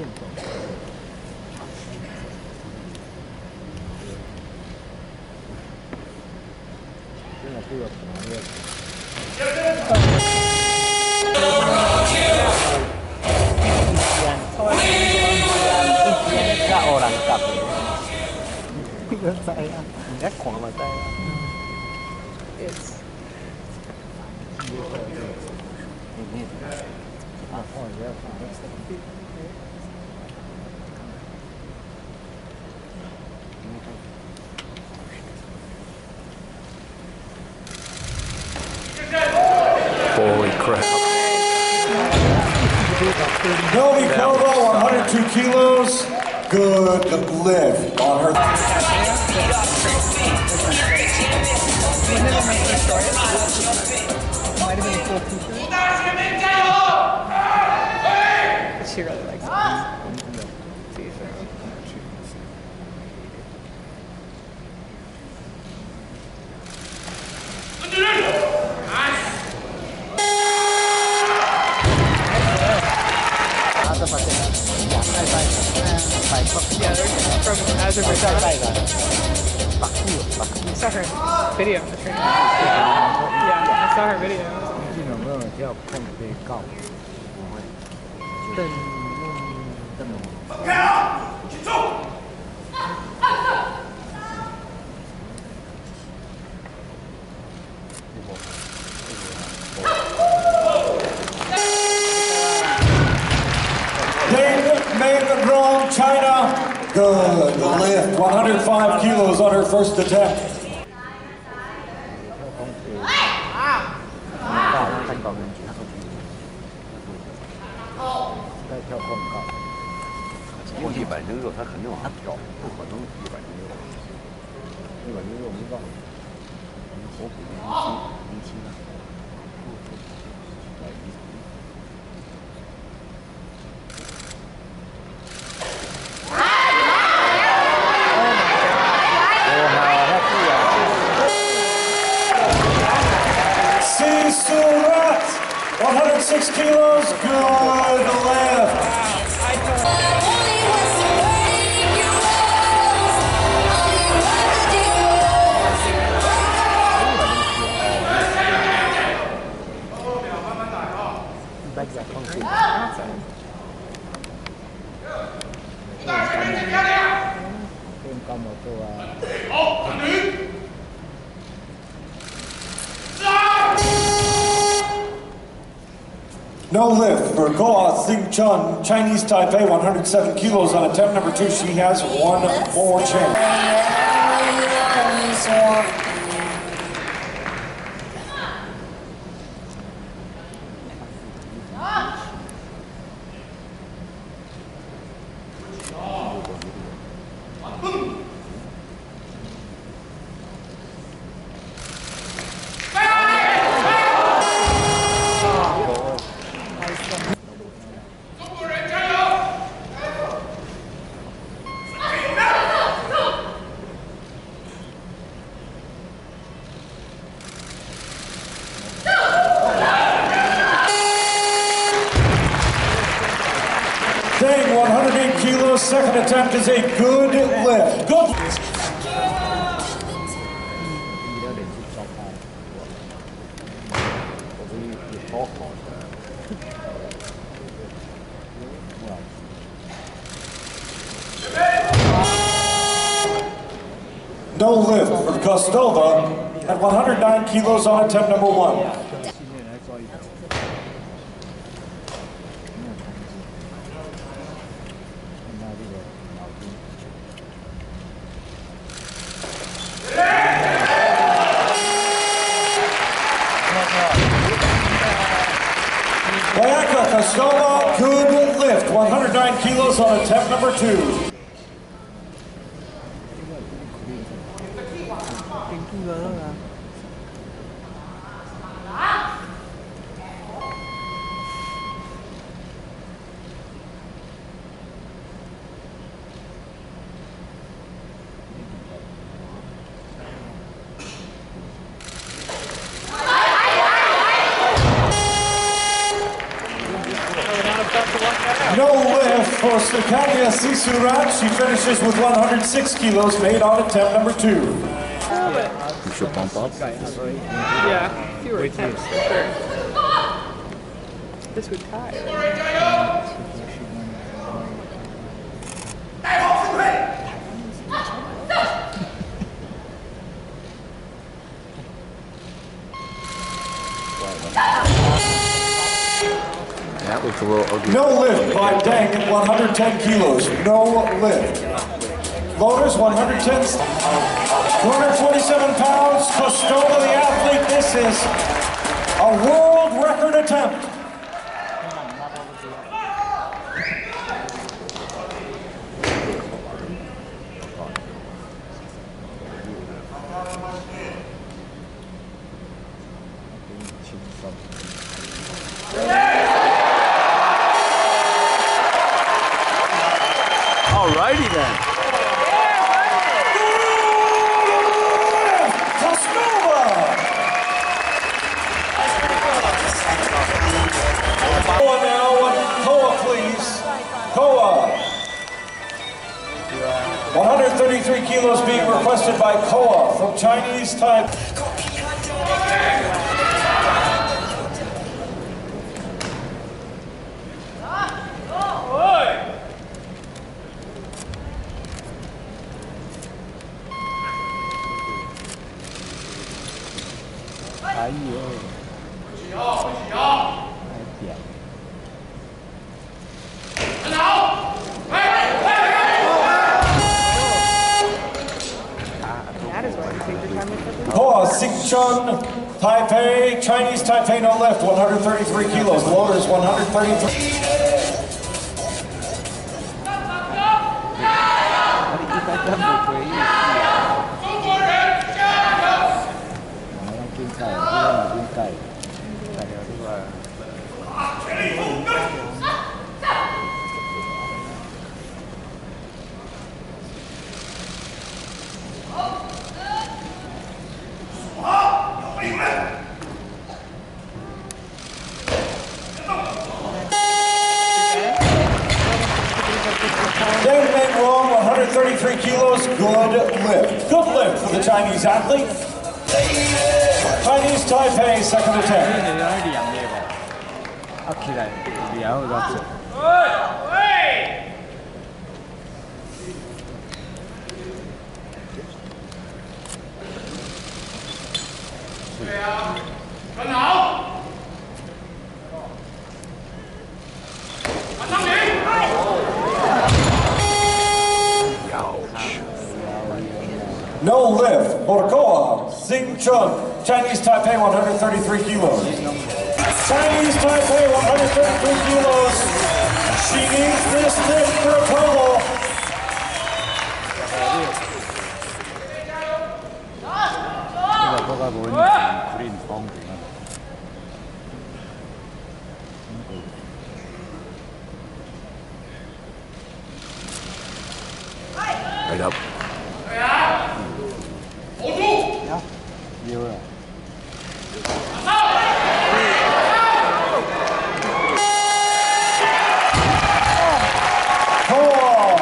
变动。真的不有可能的。orang cặp rất say rất khoảng là tay Yes. Holy crap. Melody Kobo, 102 kilos. Good lift on her. she really likes it. So. Video. Yeah, I saw her video. 等等等。开啊！起走！China, good, lift, 105 kilos on her first attempt. 一百斤肉，他肯定往下掉，不可能一百斤肉。一百斤肉没到，我估计零七零七呢。C. No lift for Kuo Hsing-Chun, Chinese Taipei, 107 kilos on attempt number two. She has one more chance. second attempt is a good lift. Good No lift for Kostova at 109 kilos on attempt number one. Boyanka Kostova, good lift. 109 kilos on attempt number two. Lift for Sukanya Srisurat. She finishes with 106 kilos, made on attempt number two. You should bump up. Yeah, fewer attempts for sure. This would tie, right? That a little ugly. No lift by Deng at 110 kilos. No lift. Loaders 110, 247 pounds. Kostova the athlete. This is a world record attempt. Kilos being requested by Kuo from Chinese type. Taipei, Chinese Taipei no lift, 133 kilos. Loaders 133. Nó Good lift. Good lift for the Chinese athlete. Chinese Taipei, second attempt. nó No lift. Borkoa Xingchun, Chinese Taipei, 133 kilos. Chinese Taipei, 133 kilos. She needs this lift for a Nhưng mà có nhiều rồi. Kuo.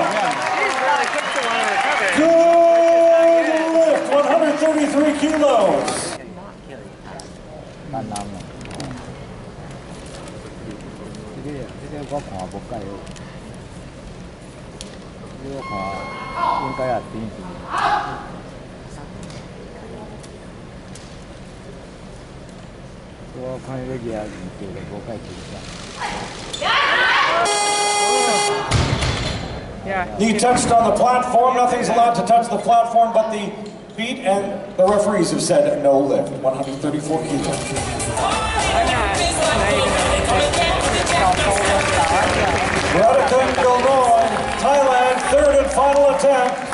He's really good to one of the cover. Good lift, 133 kilos. Cái có は金レギュラーにっていうか5回切った。Yeah. He touched on the platform. Nothing's allowed to touch the platform but the feet, and the referees have said no lift. 134 kilos. Rattikan Gulnoi, Thailand, third and final attempt.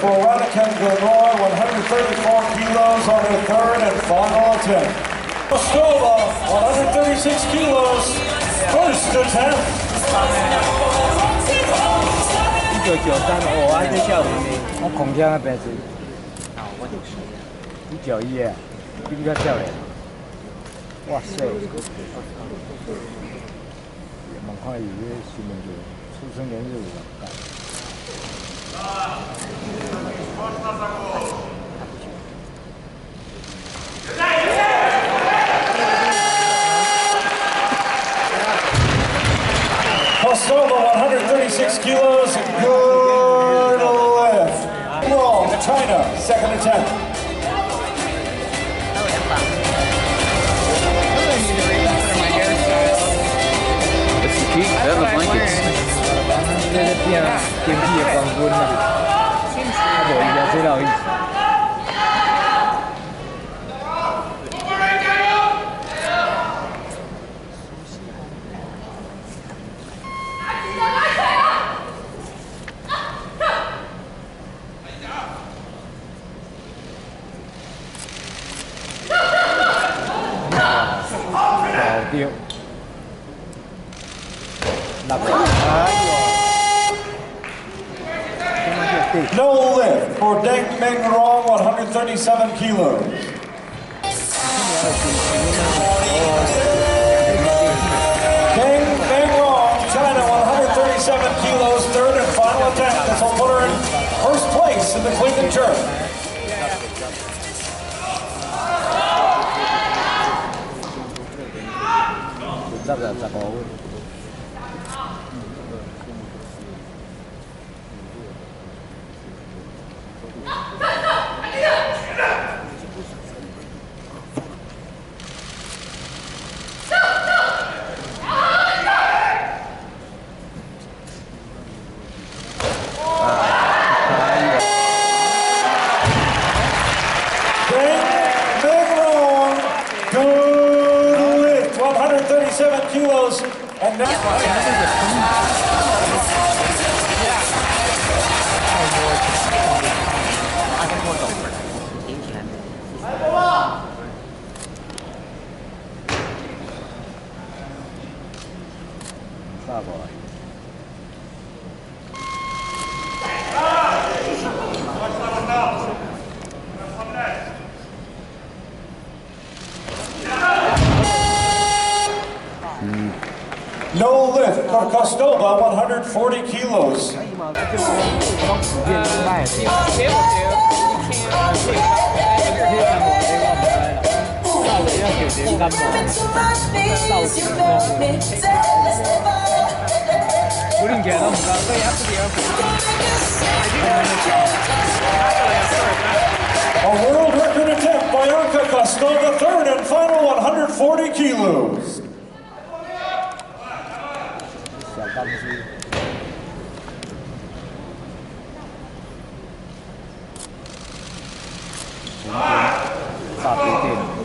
for Rattikan Gulnoi, 134 kilos on her third and final attempt. Kostova, 136 kilos, first attempt. I Hong Kong Betty. Kostova, 136 kilos, good lift. Wrong, China, second attempt. 这个变天气的光棍啊，啊无伊就这老意思。 好 No lift. For Deng Meng Rong, 137 kilos. Deng Meng Rong, China, 137 No lift for Kostova, 140 kilos. We didn't get them, but they have to be open. A world record attempt by Anka the third and final 140 kilos. Five.